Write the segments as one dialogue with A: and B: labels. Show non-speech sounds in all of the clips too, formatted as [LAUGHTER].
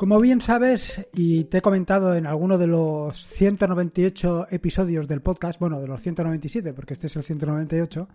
A: Como bien sabes, y te he comentado en alguno de los 198 episodios del podcast, bueno, de los 197, porque este es el 198,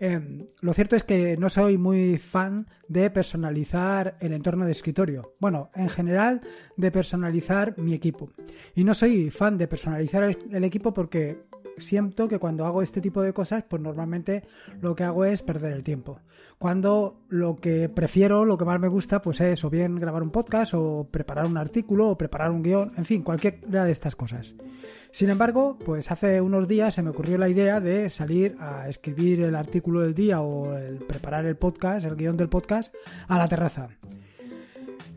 A: eh, lo cierto es que no soy muy fan de personalizar el entorno de escritorio. Bueno, en general, de personalizar mi equipo. Y no soy fan de personalizar el equipo porque siento que cuando hago este tipo de cosas, pues normalmente lo que hago es perder el tiempo. Cuando lo que prefiero, lo que más me gusta, pues es o bien grabar un podcast o preparar un artículo o preparar un guion, en fin, cualquiera de estas cosas. Sin embargo, pues hace unos días se me ocurrió la idea de salir a escribir el artículo del día o el preparar el podcast, el guion del podcast, a la terraza.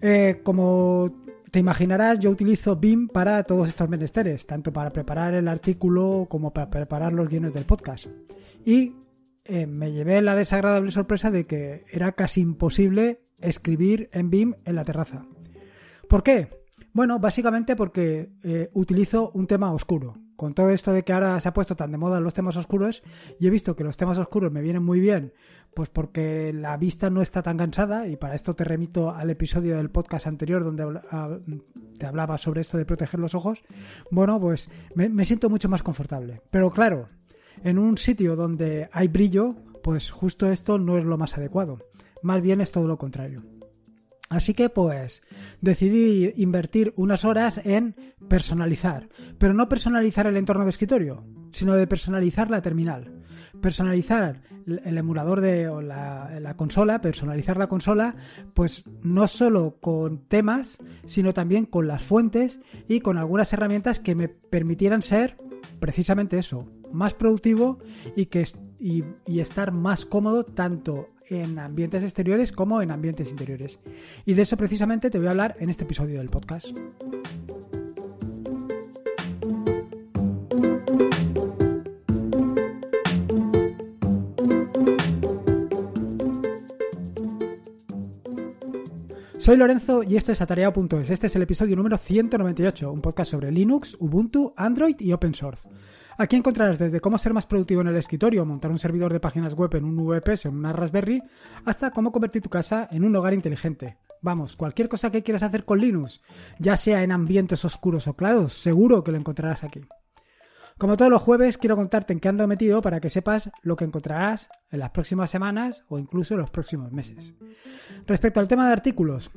A: Eh, como te imaginarás, yo utilizo BIM para todos estos menesteres, tanto para preparar el artículo como para preparar los guiones del podcast. Y eh, me llevé la desagradable sorpresa de que era casi imposible escribir en BIM en la terraza. ¿Por qué? Bueno, básicamente porque eh, utilizo un tema oscuro. Con todo esto de que ahora se ha puesto tan de moda los temas oscuros, y he visto que los temas oscuros me vienen muy bien, pues porque la vista no está tan cansada, y para esto te remito al episodio del podcast anterior donde te hablaba sobre esto de proteger los ojos. Bueno, pues me, me siento mucho más confortable. Pero claro, en un sitio donde hay brillo, pues justo esto no es lo más adecuado. Más bien es todo lo contrario. Así que pues decidí invertir unas horas en personalizar, pero no personalizar el entorno de escritorio, sino de personalizar la terminal. Personalizar el emulador de la, la, consola, personalizar la consola, pues no solo con temas, sino también con las fuentes y con algunas herramientas que me permitieran ser precisamente eso, más productivo y que y estar más cómodo tanto en ambientes exteriores como en ambientes interiores. Y de eso precisamente te voy a hablar en este episodio del podcast. Soy Lorenzo y esto es Atareado.es. Este es el episodio número 198, un podcast sobre Linux, Ubuntu, Android y Open Source. Aquí encontrarás desde cómo ser más productivo en el escritorio, montar un servidor de páginas web en un VPS o en una Raspberry, hasta cómo convertir tu casa en un hogar inteligente. Vamos, cualquier cosa que quieras hacer con Linux, ya sea en ambientes oscuros o claros, seguro que lo encontrarás aquí. Como todos los jueves, quiero contarte en qué ando metido para que sepas lo que encontrarás en las próximas semanas o incluso en los próximos meses. Respecto al tema de artículos,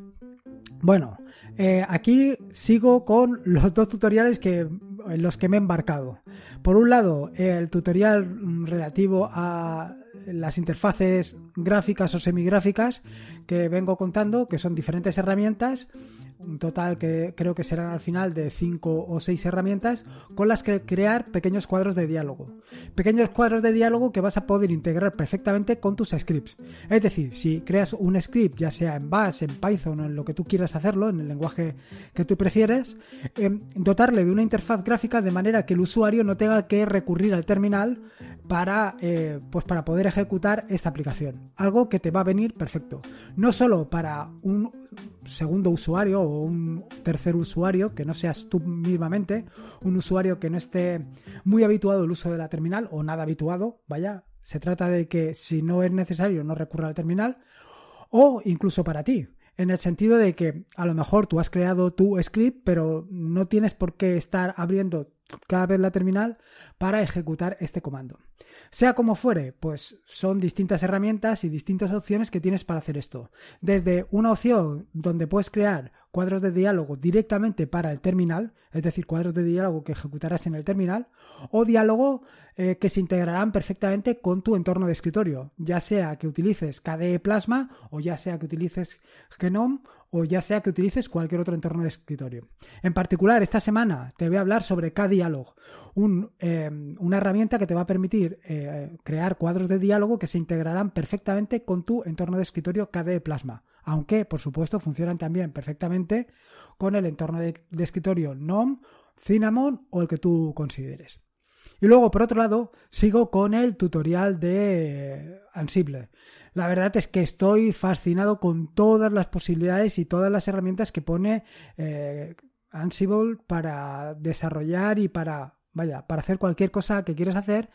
A: bueno, eh, aquí sigo con los dos tutoriales que, en los que me he embarcado. Por un lado, el tutorial relativo a las interfaces gráficas o semigráficas que vengo contando, que son diferentes herramientas, un total que creo que serán al final de 5 o 6 herramientas con las que crear pequeños cuadros de diálogo. Pequeños cuadros de diálogo que vas a poder integrar perfectamente con tus scripts. Es decir, si creas un script, ya sea en Bash, en Python o en lo que tú quieras hacerlo, en el lenguaje que tú prefieres, eh, dotarle de una interfaz gráfica de manera que el usuario no tenga que recurrir al terminal para, eh, pues para poder ejecutar esta aplicación. Algo que te va a venir perfecto. No solo para un segundo usuario o un tercer usuario que no seas tú mismamente, un usuario que no esté muy habituado al uso de la terminal o nada habituado, vaya, se trata de que si no es necesario no recurra al terminal, o incluso para ti, en el sentido de que a lo mejor tú has creado tu script, pero no tienes por qué estar abriendo cada vez la terminal para ejecutar este comando. Sea como fuere, pues son distintas herramientas y distintas opciones que tienes para hacer esto. Desde una opción donde puedes crear cuadros de diálogo directamente para el terminal, es decir, cuadros de diálogo que ejecutarás en el terminal, o diálogo eh, que se integrarán perfectamente con tu entorno de escritorio, ya sea que utilices KDE Plasma o ya sea que utilices Genome o ya sea que utilices cualquier otro entorno de escritorio. En particular, esta semana te voy a hablar sobre KDialog, eh, una herramienta que te va a permitir eh, crear cuadros de diálogo que se integrarán perfectamente con tu entorno de escritorio KDE Plasma, aunque por supuesto funcionan también perfectamente con el entorno de, escritorio GNOME, Cinnamon o el que tú consideres. Y luego, por otro lado, sigo con el tutorial de Ansible. La verdad es que estoy fascinado con todas las posibilidades y todas las herramientas que pone eh, Ansible para desarrollar y para vaya, para hacer cualquier cosa que quieras hacer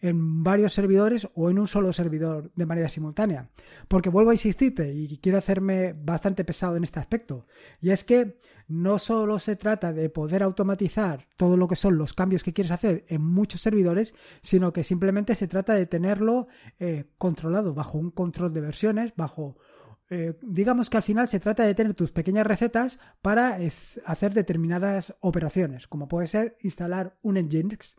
A: en varios servidores o en un solo servidor de manera simultánea. Porque vuelvo a insistirte y quiero hacerme bastante pesado en este aspecto. Y es que no solo se trata de poder automatizar todo lo que son los cambios que quieres hacer en muchos servidores, sino que simplemente se trata de tenerlo eh, controlado bajo un control de versiones, bajo eh, digamos que al final se trata de tener tus pequeñas recetas para hacer determinadas operaciones, como puede ser instalar un Nginx.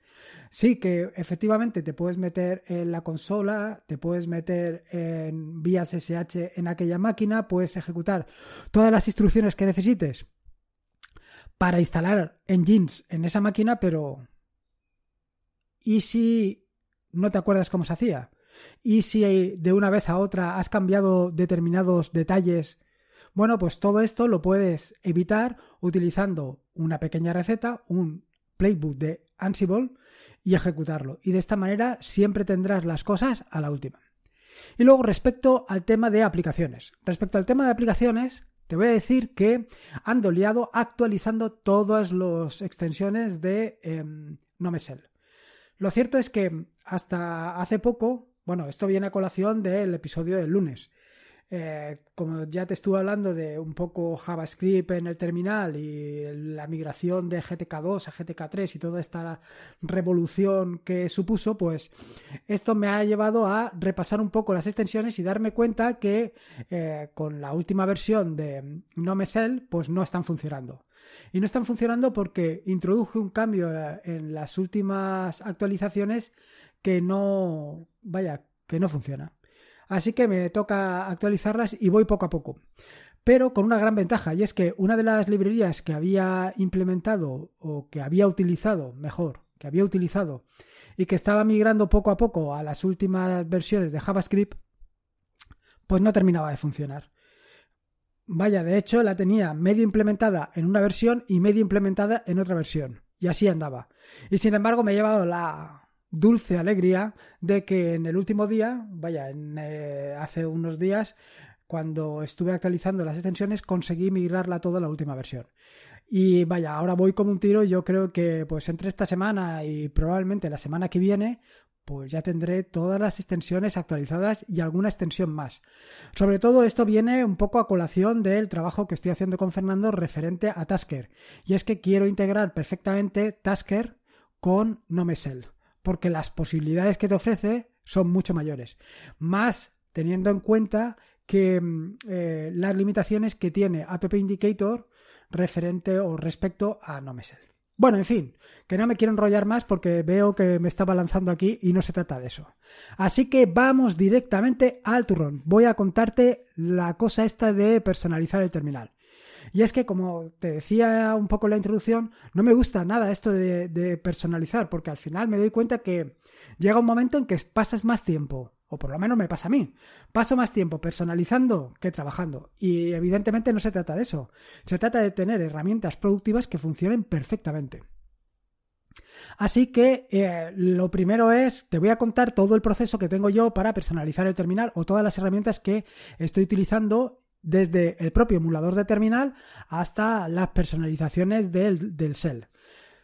A: Sí que efectivamente te puedes meter en la consola, te puedes meter en vías SSH en aquella máquina, puedes ejecutar todas las instrucciones que necesites para instalar Nginx en esa máquina, pero ¿y si no te acuerdas cómo se hacía? Y si de una vez a otra has cambiado determinados detalles, bueno, pues todo esto lo puedes evitar utilizando una pequeña receta, un playbook de Ansible y ejecutarlo. Y de esta manera siempre tendrás las cosas a la última. Y luego respecto al tema de aplicaciones. Respecto al tema de aplicaciones, te voy a decir que ando liado actualizando todas las extensiones de eh. Lo cierto es que hasta hace poco bueno, esto viene a colación del episodio del lunes. Eh, como ya te estuve hablando de un poco JavaScript en el terminal y la migración de GTK2 a GTK3 y toda esta revolución que supuso, pues esto me ha llevado a repasar un poco las extensiones y darme cuenta que eh, con la última versión de NoMesel pues no están funcionando. Y no están funcionando porque introduje un cambio eh, en las últimas actualizaciones que no, vaya, que no funciona. Así que me toca actualizarlas y voy poco a poco. Pero con una gran ventaja, y es que una de las librerías que había implementado o que había utilizado, mejor, que había utilizado y que estaba migrando poco a poco a las últimas versiones de JavaScript, pues no terminaba de funcionar. Vaya, de hecho la tenía medio implementada en una versión y medio implementada en otra versión. Y así andaba. Y sin embargo me he llevado la, dulce alegría de que en el último día, vaya, en, eh, hace unos días, cuando estuve actualizando las extensiones, conseguí migrarla a toda la última versión. Y vaya, ahora voy como un tiro. Yo creo que pues entre esta semana y probablemente la semana que viene, pues ya tendré todas las extensiones actualizadas y alguna extensión más. Sobre todo esto viene un poco a colación del trabajo que estoy haciendo con Fernando referente a Tasker. Y es que quiero integrar perfectamente Tasker con Nomesel porque las posibilidades que te ofrece son mucho mayores. Más teniendo en cuenta que mm, eh, las limitaciones que tiene App Indicator referente o respecto a NoMesel. Bueno, en fin, que no me quiero enrollar más porque veo que me estaba lanzando aquí y no se trata de eso. Así que vamos directamente al turrón. Voy a contarte la cosa esta de personalizar el terminal. Y es que, como te decía un poco en la introducción, no me gusta nada esto de, personalizar, porque al final me doy cuenta que llega un momento en que pasas más tiempo, o por lo menos me pasa a mí, paso más tiempo personalizando que trabajando. Y evidentemente no se trata de eso, se trata de tener herramientas productivas que funcionen perfectamente. Así que eh, lo primero es, te voy a contar todo el proceso que tengo yo para personalizar el terminal o todas las herramientas que estoy utilizando desde el propio emulador de terminal hasta las personalizaciones del, del shell.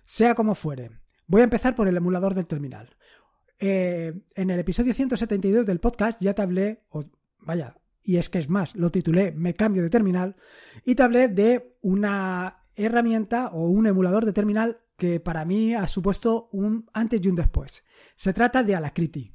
A: Sea como fuere. Voy a empezar por el emulador del terminal. Eh, en el episodio 172 del podcast ya te hablé, o vaya, y es que es más, lo titulé Me cambio de terminal, y te hablé de una herramienta o un emulador de terminal que para mí ha supuesto un antes y un después. Se trata de Alacrity.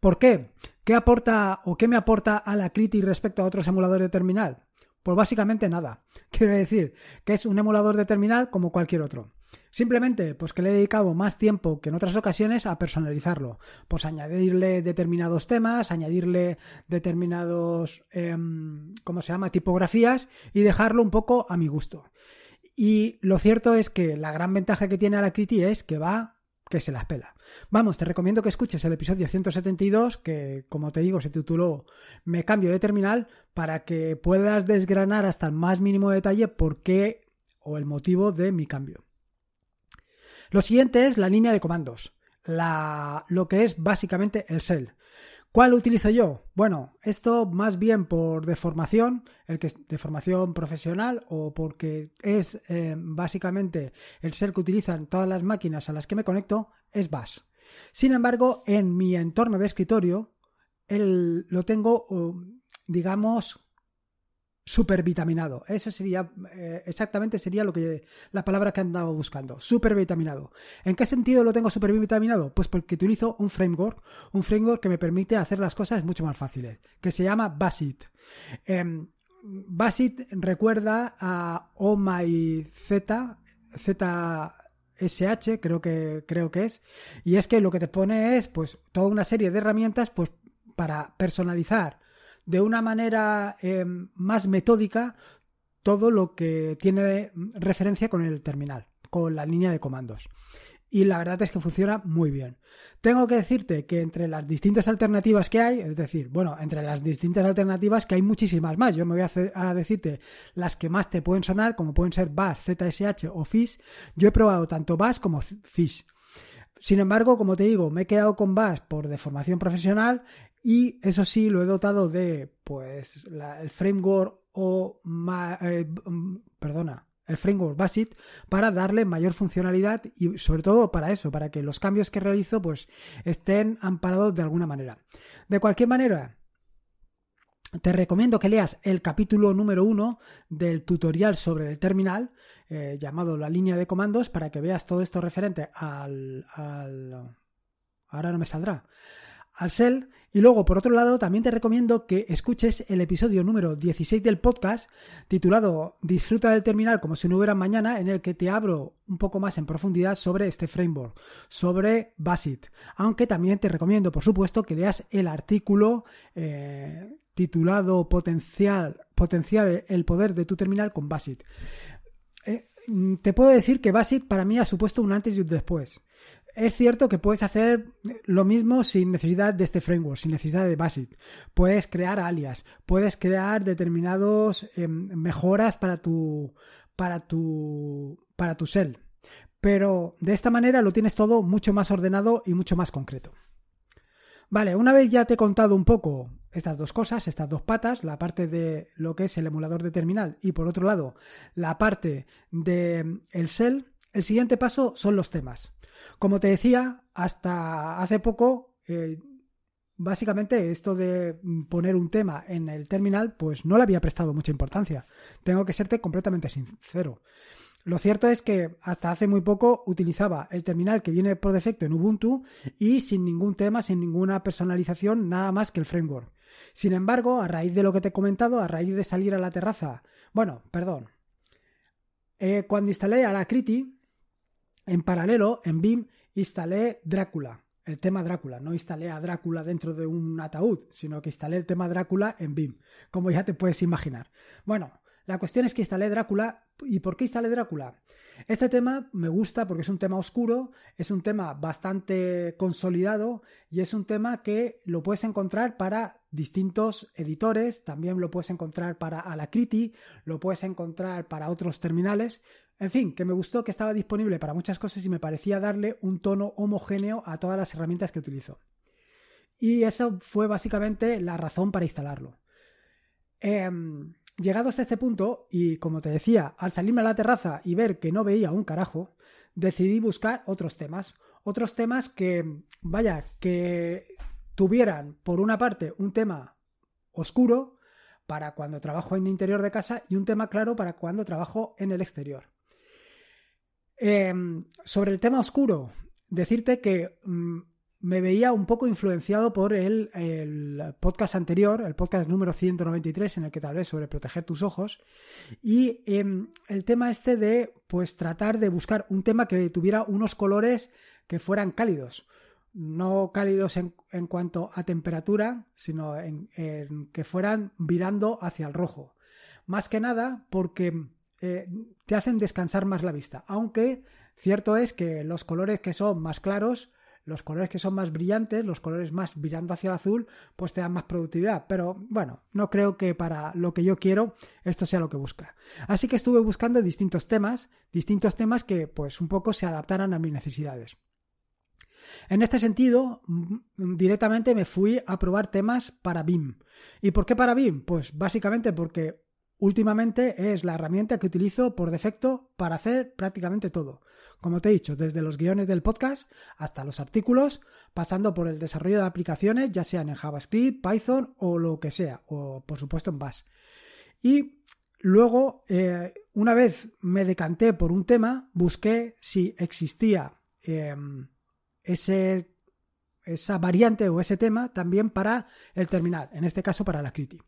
A: ¿Por qué? ¿Qué aporta o qué me aporta Alacrity respecto a otros emuladores de terminal? Pues básicamente nada. [LAUGHS] Quiero decir que es un emulador de terminal como cualquier otro. Simplemente, pues que le he dedicado más tiempo que en otras ocasiones a personalizarlo. Pues añadirle determinados temas, añadirle determinados, em, ¿cómo se llama?, tipografías y dejarlo un poco a mi gusto. Y lo cierto es que la gran ventaja que tiene Alacrity es que va que se las pela. Vamos, te recomiendo que escuches el episodio 172, que como te digo se tituló Me cambio de terminal, para que puedas desgranar hasta el más mínimo detalle por qué o el motivo de mi cambio. Lo siguiente es la línea de comandos, la, lo que es básicamente el shell. ¿Cuál utilizo yo? Bueno, esto más bien por deformación, el que es de formación profesional o porque es eh, básicamente el ser que utilizan todas las máquinas a las que me conecto, es Bash. Sin embargo, en mi entorno de escritorio, el, lo tengo, digamos, supervitaminado. Eso sería eh, exactamente sería lo que la palabra que andaba buscando. Supervitaminado. ¿En qué sentido lo tengo supervitaminado? Pues porque utilizo un framework, un framework que me permite hacer las cosas mucho más fáciles, que se llama Basit. Eh, Basit recuerda a Oh My Z, ZSH, creo que creo que es, y es que lo que te pone es pues toda una serie de herramientas pues para personalizar de una manera em, más metódica todo lo que tiene referencia con el terminal, con la línea de comandos. Y la verdad es que funciona muy bien. Tengo que decirte que entre las distintas alternativas que hay, es decir, bueno, entre las distintas alternativas que hay muchísimas más. Yo me voy a, decirte las que más te pueden sonar, como pueden ser Bash, ZSH o Fish. Yo he probado tanto Bash como Fish. Sin embargo, como te digo, me he quedado con Bash por deformación profesional y eso sí, lo he dotado de, pues, el framework o, eh, mm, perdona, el framework Basit para darle mayor funcionalidad y sobre todo para eso, para que los cambios que realizo pues estén amparados de alguna manera. De cualquier manera, te recomiendo que leas el capítulo número uno del tutorial sobre el terminal eh, llamado la línea de comandos para que veas todo esto referente al, al ahora no me saldrá al Shell. Y luego, por otro lado, también te recomiendo que escuches el episodio número 16 del podcast, titulado Disfruta del terminal como si no hubiera mañana, en el que te abro un poco más en profundidad sobre este framework, sobre Basit. Aunque también te recomiendo, por supuesto, que leas el artículo eh, titulado Potencial, Potencial el poder de tu terminal con Basit. Eh, te puedo decir que Basit para mí ha supuesto un antes y un después es cierto que puedes hacer lo mismo sin necesidad de este framework, sin necesidad de Basit. Puedes crear alias, puedes crear determinados em, mejoras para tu para tu para tu. Pero de esta manera lo tienes todo mucho más ordenado y mucho más concreto. Vale, una vez ya te he contado un poco estas dos cosas, estas dos patas, la parte de lo que es el emulador de terminal y por otro lado la parte de em, el el siguiente paso son los temas. Como te decía, hasta hace poco, eh, básicamente esto de poner un tema en el terminal, pues no le había prestado mucha importancia. Tengo que serte completamente sincero. Lo cierto es que hasta hace muy poco utilizaba el terminal que viene por defecto en Ubuntu y sin ningún tema, sin ninguna personalización, nada más que el framework. Sin embargo, a raíz de lo que te he comentado, a raíz de salir a la terraza, bueno, perdón, eh, cuando instalé a la Criti, en paralelo, en BIM, instalé Drácula, el tema Drácula. No instalé a Drácula dentro de un ataúd, sino que instalé el tema Drácula en BIM, como ya te puedes imaginar. Bueno, la cuestión es que instalé Drácula. ¿Y por qué instalé Drácula? Este tema me gusta porque es un tema oscuro, es un tema bastante consolidado y es un tema que lo puedes encontrar para distintos editores, también lo puedes encontrar para Alacrity, lo puedes encontrar para otros terminales, en fin, que me gustó que estaba disponible para muchas cosas y me parecía darle un tono homogéneo a todas las herramientas que utilizo. Y eso fue básicamente la razón para instalarlo. Em, llegados a este punto, y como te decía, al salirme a la terraza y ver que no veía un carajo, decidí buscar otros temas. Otros temas que, vaya, que tuvieran, por una parte, un tema oscuro para cuando trabajo en el interior de casa y un tema claro para cuando trabajo en el exterior. Em, sobre el tema oscuro, decirte que mm, me veía un poco influenciado por el, podcast anterior, el podcast número 193, en el que te hablé sobre proteger tus ojos, y em, el tema este de pues tratar de buscar un tema que tuviera unos colores que fueran cálidos. No cálidos en, cuanto a temperatura, sino en que fueran virando hacia el rojo. Más que nada porque eh, te hacen descansar más la vista. Aunque cierto es que los colores que son más claros, los colores que son más brillantes, los colores más virando hacia el azul, pues te dan más productividad. Pero bueno, no creo que para lo que yo quiero esto sea lo que busca. Así que estuve buscando distintos temas, distintos temas que pues un poco se adaptaran a mis necesidades. En este sentido, mm, directamente me fui a probar temas para BIM. ¿Y por qué para BIM? Pues básicamente porque últimamente es la herramienta que utilizo por defecto para hacer prácticamente todo. Como te he dicho, desde los guiones del podcast hasta los artículos, pasando por el desarrollo de aplicaciones, ya sean en JavaScript, Python o lo que sea, o por supuesto en Bash. Y luego, eh, una vez me decanté por un tema, busqué si existía em, ese, esa variante o ese tema también para el terminal, en este caso para la Criti.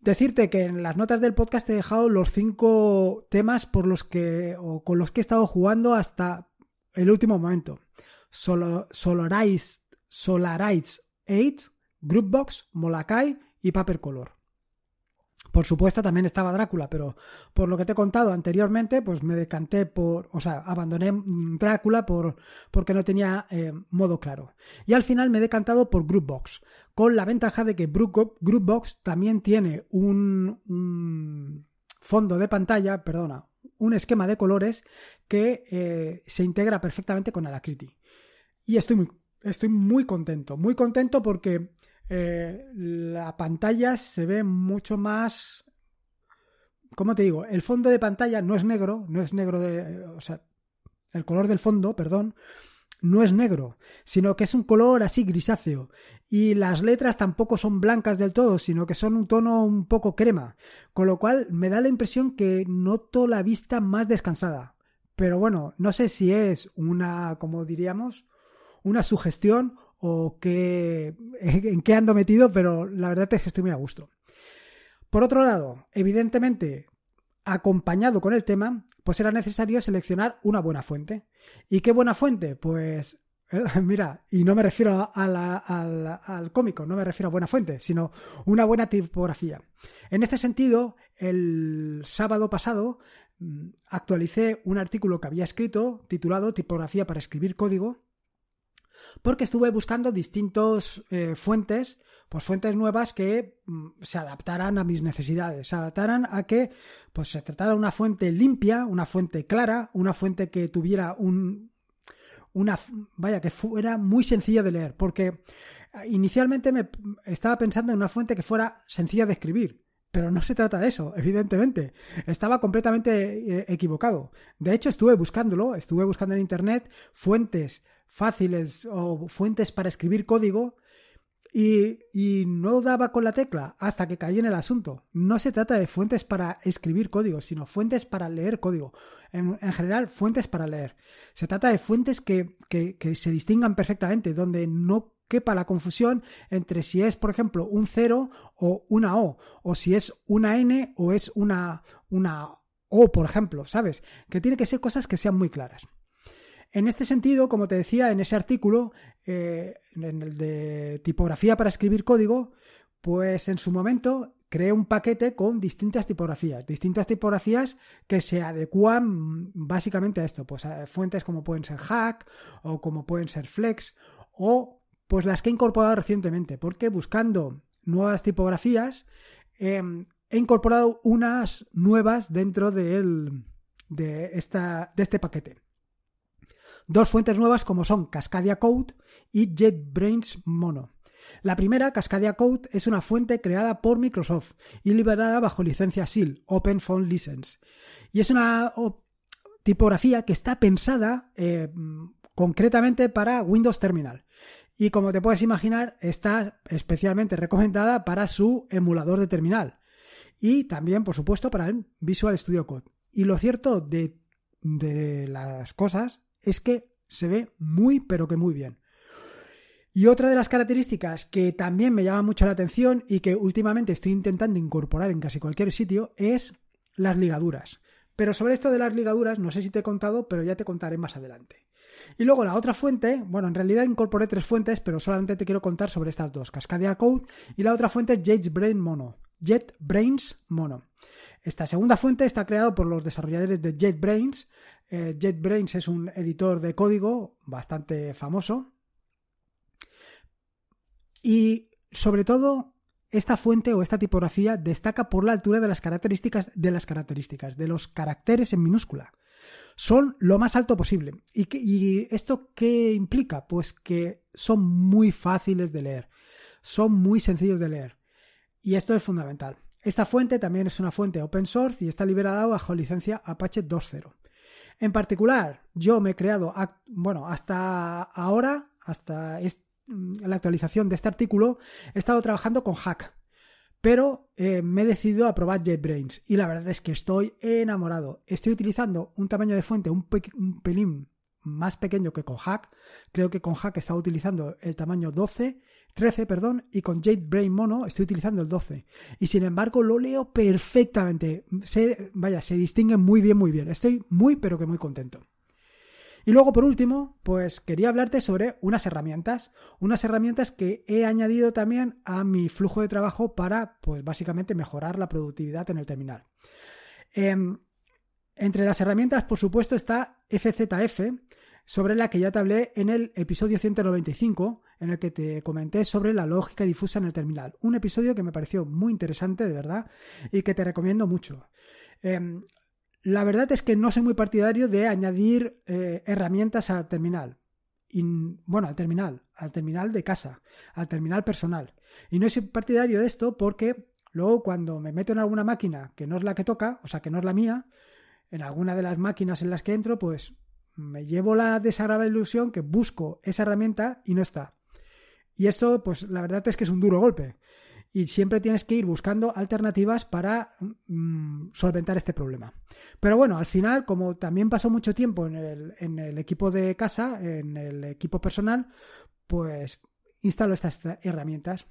A: Decirte que en las notas del podcast he dejado los cinco temas por los que o con los que he estado jugando hasta el último momento. Solarize, Solarize 8, Groupbox, Molakai y Paper Color. Por supuesto, también estaba Drácula, pero por lo que te he contado anteriormente, pues me decanté por, o sea, abandoné Drácula por, porque no tenía eh, modo claro. Y al final me he decantado por Groupbox, con la ventaja de que Groupbox también tiene un, un fondo de pantalla, perdona, un esquema de colores que eh, se integra perfectamente con Alacrity. Y estoy muy, estoy muy contento, muy contento porque eh, la pantalla se ve mucho más... ¿Cómo te digo? El fondo de pantalla no es negro, no es negro de... O sea, el color del fondo, perdón, no es negro, sino que es un color así grisáceo. Y las letras tampoco son blancas del todo, sino que son un tono un poco crema. Con lo cual me da la impresión que noto la vista más descansada. Pero bueno, no sé si es una, como diríamos, una sugestión o qué, en qué ando metido, pero la verdad es que estoy muy a gusto. Por otro lado, evidentemente, acompañado con el tema, pues era necesario seleccionar una buena fuente. ¿Y qué buena fuente? Pues [LAUGHS] mira, y no me refiero al, al, cómico, no me refiero a buena fuente, sino una buena tipografía. En este sentido, el sábado pasado mm, actualicé un artículo que había escrito titulado Tipografía para escribir código porque estuve buscando distintos eh, fuentes, pues fuentes nuevas que mm, se adaptaran a mis necesidades, se adaptaran a que pues se tratara una fuente limpia, una fuente clara, una fuente que tuviera un una vaya que fuera muy sencilla de leer, porque eh, inicialmente me estaba pensando en una fuente que fuera sencilla de escribir, pero no se trata de eso, [LAUGHS] evidentemente. Estaba completamente eh, equivocado. De hecho, estuve buscándolo, estuve buscando en internet fuentes fáciles o fuentes para escribir código y, no daba con la tecla hasta que caí en el asunto. No se trata de fuentes para escribir código, sino fuentes para leer código. En, general, fuentes para leer. Se trata de fuentes que, se distingan perfectamente, donde no quepa la confusión entre si es, por ejemplo, un 0 o una O, o si es una N o es una, una O, por ejemplo, ¿sabes? Que tiene que ser cosas que sean muy claras. En este sentido, como te decía en ese artículo, eh, en el de tipografía para escribir código, pues en su momento creé un paquete con distintas tipografías, distintas tipografías que se adecuan básicamente a esto, pues a fuentes como pueden ser Hack o como pueden ser Flex o pues las que he incorporado recientemente, porque buscando nuevas tipografías em, he incorporado unas nuevas dentro de, esta, de este paquete. Dos fuentes nuevas como son Cascadia Code y JetBrains Mono. La primera, Cascadia Code, es una fuente creada por Microsoft y liberada bajo licencia SIL, Open Phone License. Y es una tipografía que está pensada eh, concretamente para Windows Terminal. Y como te puedes imaginar, está especialmente recomendada para su emulador de terminal. Y también, por supuesto, para el Visual Studio Code. Y lo cierto de las cosas es que se ve muy, pero que muy bien. Y otra de las características que también me llama mucho la atención y que últimamente estoy intentando incorporar en casi cualquier sitio es las ligaduras. Pero sobre esto de las ligaduras, no sé si te he contado, pero ya te contaré más adelante. Y luego la otra fuente, bueno, en realidad incorporé tres fuentes, pero solamente te quiero contar sobre estas dos, Cascadia Code y la otra fuente JetBrains Mono. JetBrains Mono. Esta segunda fuente está creada por los desarrolladores de JetBrains, eh, JetBrains es un editor de código bastante famoso. Y sobre todo, esta fuente o esta tipografía destaca por la altura de las características de las características, de los caracteres en minúscula. son lo más alto posible. ¿Y, ¿Y esto qué implica? Pues que son muy fáciles de leer, son muy sencillos de leer. Y esto es fundamental. Esta fuente también es una fuente open source y está liberada bajo licencia Apache 2.0. En particular, yo me he creado, bueno, hasta ahora, hasta la actualización de este artículo, he estado trabajando con Hack, pero eh, me he decidido a probar JetBrains y la verdad es que estoy enamorado. Estoy utilizando un tamaño de fuente un, un pelín más pequeño que con Hack. Creo que con Hack estaba utilizando el tamaño 12, 13, perdón, y con JetBrains Mono estoy utilizando el 12. Y sin embargo lo leo perfectamente. Se, vaya, se distingue muy bien, muy bien. Estoy muy, pero que muy contento. Y luego, por último, pues quería hablarte sobre unas herramientas, unas herramientas que he añadido también a mi flujo de trabajo para, pues básicamente, mejorar la productividad en el terminal. Em, entre las herramientas, por supuesto, está FZF, sobre la que ya te hablé en el episodio 195, en el que te comenté sobre la lógica difusa en el terminal. Un episodio que me pareció muy interesante, de verdad, y que te recomiendo mucho. Em, la verdad es que no soy muy partidario de añadir eh, herramientas al terminal. bueno, al terminal, al terminal de casa, al terminal personal. Y no soy partidario de esto porque luego cuando me meto en alguna máquina que no es la que toca, o sea, que no es la mía, en alguna de las máquinas en las que entro, pues me llevo la desagradable ilusión que busco esa herramienta y no está. Y esto, pues la verdad es que es un duro golpe. Y siempre tienes que ir buscando alternativas para mm, solventar este problema. Pero bueno, al final, como también pasó mucho tiempo en el, en el equipo de casa, en el equipo personal, pues instalo estas herramientas.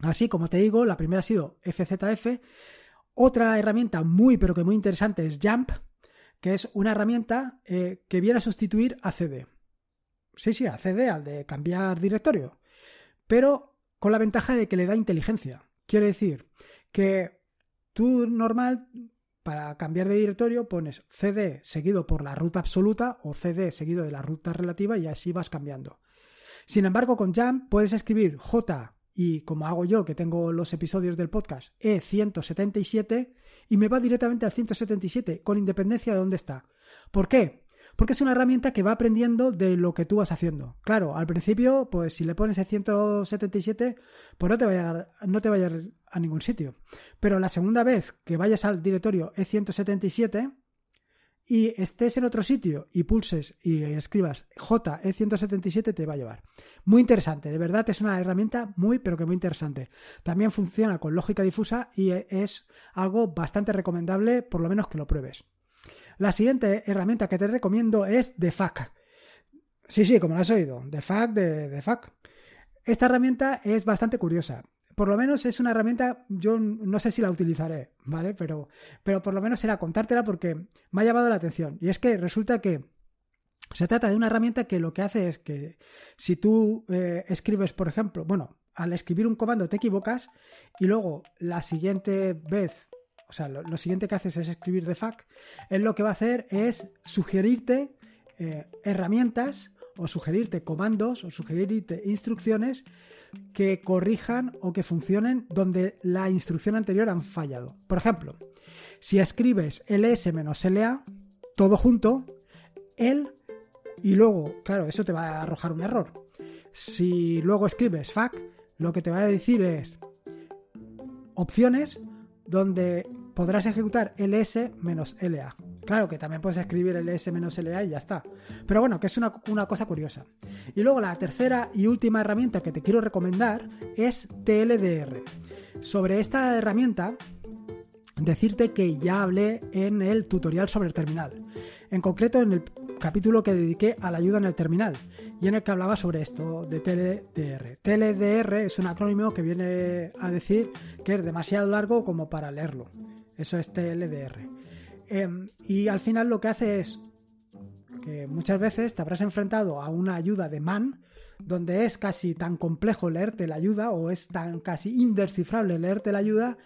A: Así como te digo, la primera ha sido FZF, otra herramienta muy pero que muy interesante es Jump, que es una herramienta eh, que viene a sustituir a CD. Sí, sí, a CD, al de cambiar directorio. Pero con la ventaja de que le da inteligencia. Quiere decir que tú normal, para cambiar de directorio, pones CD seguido por la ruta absoluta o CD seguido de la ruta relativa y así vas cambiando. Sin embargo, con Jump puedes escribir J y como hago yo, que tengo los episodios del podcast, E177 y me va directamente al 177 con independencia de dónde está. ¿Por qué? Porque es una herramienta que va aprendiendo de lo que tú vas haciendo. Claro, al principio, pues si le pones el 177, pues no te vaya, no te vayas a ningún sitio. Pero la segunda vez que vayas al directorio E177, y estés en otro sitio y pulses y escribas JE177 te va a llevar. Muy interesante, de verdad es una herramienta muy pero que muy interesante. También funciona con lógica difusa y es algo bastante recomendable, por lo menos que lo pruebes. La siguiente herramienta que te recomiendo es DeFac. Sí, sí, como lo has oído, DeFac de DeFac. Esta herramienta es bastante curiosa por lo menos es una herramienta, yo no sé si la utilizaré, ¿vale? Pero, pero por lo menos será contártela porque me ha llamado la atención. Y es que resulta que se trata de una herramienta que lo que hace es que si tú eh, escribes, por ejemplo, bueno, al escribir un comando te equivocas y luego la siguiente vez, o sea, lo, siguiente que haces es escribir de FAQ, él lo que va a hacer es sugerirte eh, herramientas o sugerirte comandos o sugerirte instrucciones que corrijan o que funcionen donde la instrucción anterior han fallado. Por ejemplo, si escribes ls-la, todo junto, el, y luego, claro, eso te va a arrojar un error. Si luego escribes fac, lo que te va a decir es opciones donde podrás ejecutar ls-la. Claro que también puedes escribir ls-la y ya está. Pero bueno, que es una, una, cosa curiosa. Y luego la tercera y última herramienta que te quiero recomendar es TLDR. Sobre esta herramienta, decirte que ya hablé en el tutorial sobre el terminal. En concreto en el capítulo que dediqué a la ayuda en el terminal y en el que hablaba sobre esto de TLDR. TLDR es un acrónimo que viene a decir que es demasiado largo como para leerlo. Eso es TLDR. Em, y al final lo que hace es que muchas veces te habrás enfrentado a una ayuda de man donde es casi tan complejo leerte la ayuda o es tan casi indescifrable leerte la ayuda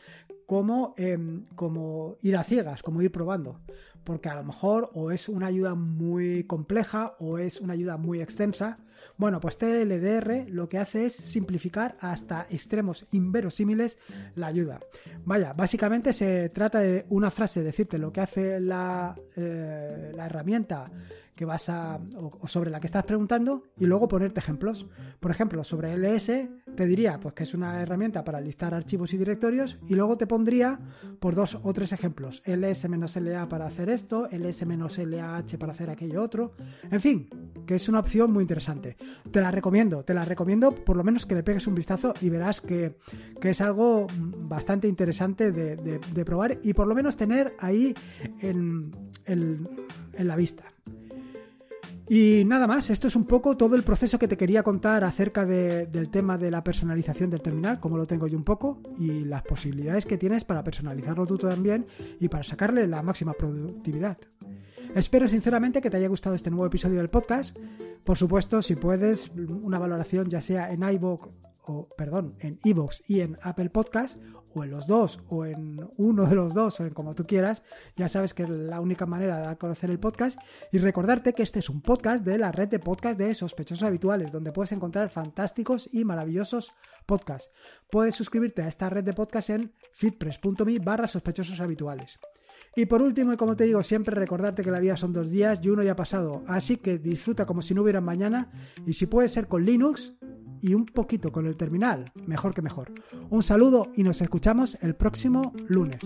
A: como, em, como ir a ciegas, como ir probando. porque a lo mejor o es una ayuda muy compleja o es una ayuda muy extensa. Bueno, pues TLDR lo que hace es simplificar hasta extremos inverosímiles la ayuda. Vaya, básicamente se trata de una frase, decirte lo que hace la, eh, la herramienta que vas a o, sobre la que estás preguntando y luego ponerte ejemplos. Por ejemplo, sobre LS te diría pues que es una herramienta para listar archivos y directorios y luego te pondría por dos o tres ejemplos. ls-la para hacer esto, ls-lah para hacer aquello otro. En fin, que es una opción muy interesante. Te la recomiendo, te la recomiendo por lo menos que le pegues un vistazo y verás que, es algo bastante interesante de, probar y por lo menos tener ahí en, en la vista. Y nada más, esto es un poco todo el proceso que te quería contar acerca del tema de la personalización del terminal, como lo tengo yo un poco, y las posibilidades que tienes para personalizarlo tú también y para sacarle la máxima productividad. Espero sinceramente que te haya gustado este nuevo episodio del podcast. Por supuesto, si puedes, una valoración ya sea en iVoox o perdón, en iVoox y en Apple Podcast o en los dos, o en uno de los dos, o en como tú quieras, ya sabes que es la única manera de conocer el podcast. Y recordarte que este es un podcast de la red de podcast de sospechosos habituales, donde puedes encontrar fantásticos y maravillosos podcasts. Puedes suscribirte a esta red de podcast en fitpress.me barra sospechosos habituales. Y por último, y como te digo siempre, recordarte que la vida son dos días y uno ya ha pasado. Así que disfruta como si no hubiera mañana y si puede ser con Linux, y un poquito con el terminal, mejor que mejor. Un saludo y nos escuchamos el próximo lunes.